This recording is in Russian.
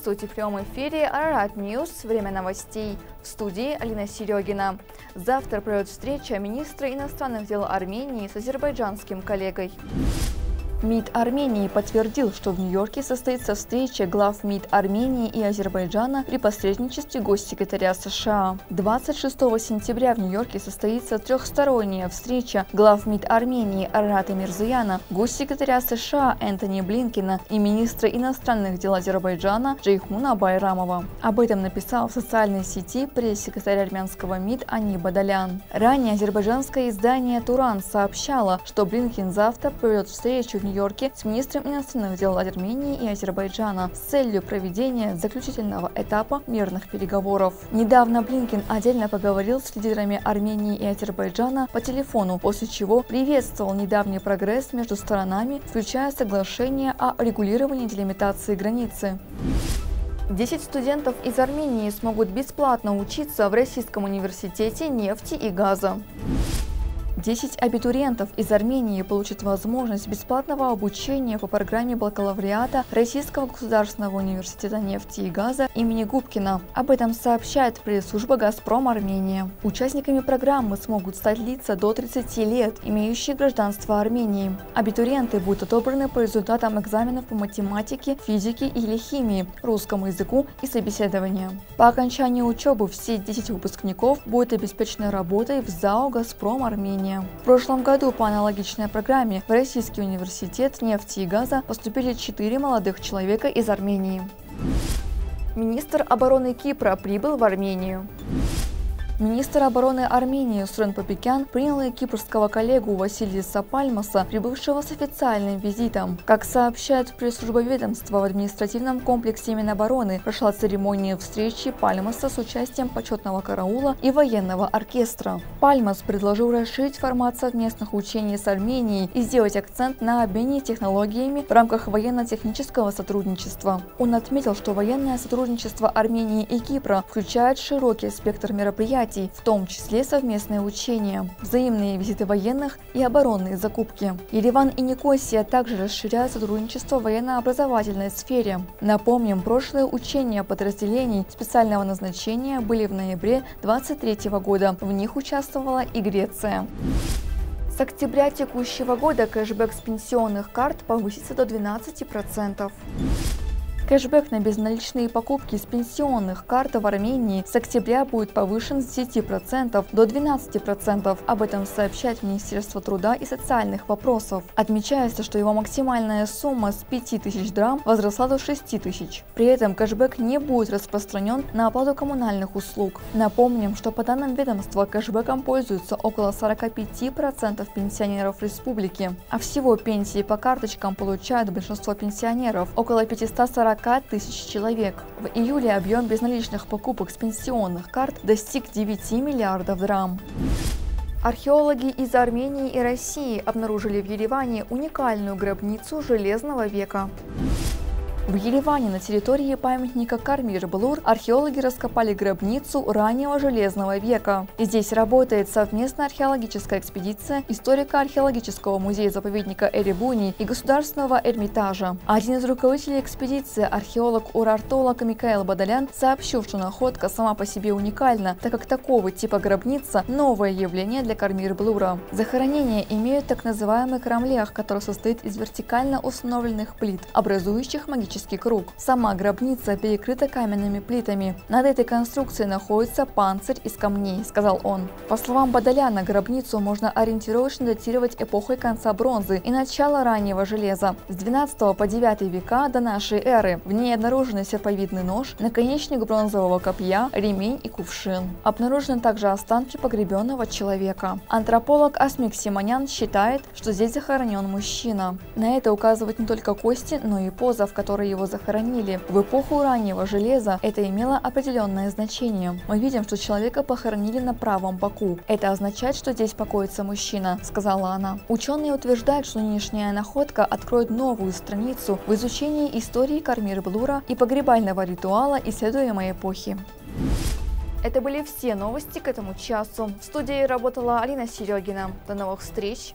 Здравствуйте, в прямом эфире Ararat News, время новостей. В студии Алина Серегина. Завтра пройдет встреча министра иностранных дел Армении с азербайджанским коллегой. МИД Армении подтвердил, что в Нью-Йорке состоится встреча глав МИД Армении и Азербайджана при посредничестве госсекретаря США. 26 сентября в Нью-Йорке состоится трехсторонняя встреча глав МИД Армении Арарата Мирзояна, госсекретаря США Энтони Блинкена и министра иностранных дел Азербайджана Джейхуна Байрамова. Об этом написал в социальной сети пресс-секретарь армянского МИД Ани Бадалян. Ранее азербайджанское издание «Туран» сообщало, что Блинкен завтра проведет встречу в Нью-Йорке с министром иностранных дел Армении и Азербайджана с целью проведения заключительного этапа мирных переговоров. Недавно Блинкин отдельно поговорил с лидерами Армении и Азербайджана по телефону, после чего приветствовал недавний прогресс между сторонами, включая соглашение о регулировании делимитации границы. 10 студентов из Армении смогут бесплатно учиться в Российском университете нефти и газа. 10 абитуриентов из Армении получат возможность бесплатного обучения по программе бакалавриата Российского государственного университета нефти и газа имени Губкина. Об этом сообщает пресс-служба «Газпром Армения». Участниками программы смогут стать лица до 30 лет, имеющие гражданство Армении. Абитуриенты будут отобраны по результатам экзаменов по математике, физике или химии, русскому языку и собеседования. По окончании учебы все 10 выпускников будут обеспечены работой в ЗАО «Газпром Армения» образования. В прошлом году по аналогичной программе в Российский университет нефти и газа поступили четыре молодых человека из Армении. Министр обороны Кипра прибыл в Армению. Министр обороны Армении Сурен Папикян принял кипрского коллегу Василиса Пальмаса, прибывшего с официальным визитом. Как сообщает пресс-служба ведомства, в административном комплексе Минобороны прошла церемония встречи Пальмаса с участием почетного караула и военного оркестра. Пальмас предложил расширить формат совместных учений с Арменией и сделать акцент на обмене технологиями в рамках военно-технического сотрудничества. Он отметил, что военное сотрудничество Армении и Кипра включает широкий спектр мероприятий, мероприятий, в том числе совместные учения, взаимные визиты военных и оборонные закупки. Ереван и Никосия также расширяют сотрудничество в военно-образовательной сфере. Напомним, прошлые учения подразделений специального назначения были в ноябре 2023 года. В них участвовала и Греция. С октября текущего года кэшбэк с пенсионных карт повысится до 12%. Кэшбэк на безналичные покупки с пенсионных карт в Армении с октября будет повышен с 10% до 12%. Об этом сообщает Министерство труда и социальных вопросов. Отмечается, что его максимальная сумма с 5000 драм возросла до 6000. При этом кэшбэк не будет распространен на оплату коммунальных услуг. Напомним, что по данным ведомства кэшбэком пользуются около 45% пенсионеров республики. А всего пенсии по карточкам получают большинство пенсионеров – около 540 40 тысяч человек. В июле объем безналичных покупок с пенсионных карт достиг 9 миллиардов драм. Археологи из Армении и России обнаружили в Ереване уникальную гробницу Железного века. В Ереване на территории памятника Кармир-Блур археологи раскопали гробницу раннего Железного века. Здесь работает совместная археологическая экспедиция историко-археологического музея-заповедника Эребуни и Государственного Эрмитажа. Один из руководителей экспедиции, археолог-урартолог Микаэл Бадалян, сообщил, что находка сама по себе уникальна, так как такого типа гробница – новое явление для Кармир-Блура. Захоронения имеют так называемый крамлях, который состоит из вертикально установленных плит, образующих магический конический круг. Сама гробница перекрыта каменными плитами. Над этой конструкцией находится панцирь из камней, сказал он. По словам Бадаляна, гробницу можно ориентировочно датировать эпохой конца бронзы и начала раннего железа. С 12 по 9 века до нашей эры в ней обнаружены серповидный нож, наконечник бронзового копья, ремень и кувшин. Обнаружены также останки погребенного человека. Антрополог Асмик Симонян считает, что здесь захоронен мужчина. На это указывают не только кости, но и поза, в которой его захоронили. В эпоху раннего железа это имело определенное значение. Мы видим, что человека похоронили на правом боку. Это означает, что здесь покоится мужчина, сказала она. Ученые утверждают, что нынешняя находка откроет новую страницу в изучении истории Кармир-Блура и погребального ритуала исследуемой эпохи. Это были все новости к этому часу. В студии работала Алина Серегина. До новых встреч!